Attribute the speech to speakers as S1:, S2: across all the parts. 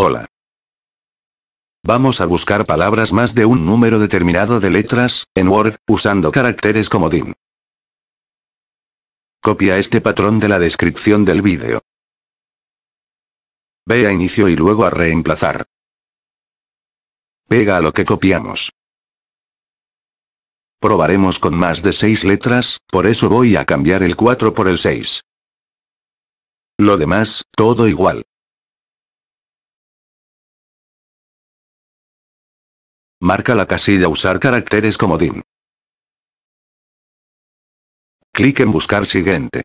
S1: Hola. Vamos a buscar palabras más de un número determinado de letras, en Word, usando caracteres comodín. Copia este patrón de la descripción del vídeo. Ve a inicio y luego a reemplazar. Pega a lo que copiamos. Probaremos con más de 6 letras, por eso voy a cambiar el 4 por el 6. Lo demás, todo igual. Marca la casilla Usar caracteres comodín. Clic en Buscar siguiente.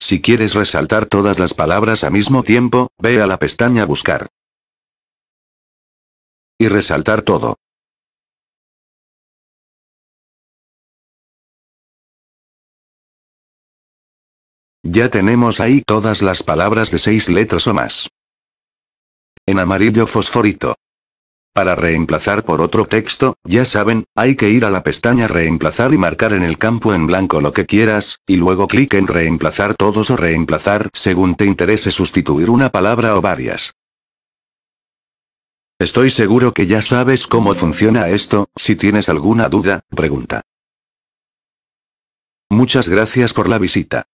S1: Si quieres resaltar todas las palabras al mismo tiempo, ve a la pestaña Buscar. Y resaltar todo. Ya tenemos ahí todas las palabras de seis letras o más. En amarillo fosforito. Para reemplazar por otro texto, ya saben, hay que ir a la pestaña Reemplazar y marcar en el campo en blanco lo que quieras, y luego clic en Reemplazar todos o Reemplazar según te interese sustituir una palabra o varias. Estoy seguro que ya sabes cómo funciona esto, si tienes alguna duda, pregunta. Muchas gracias por la visita.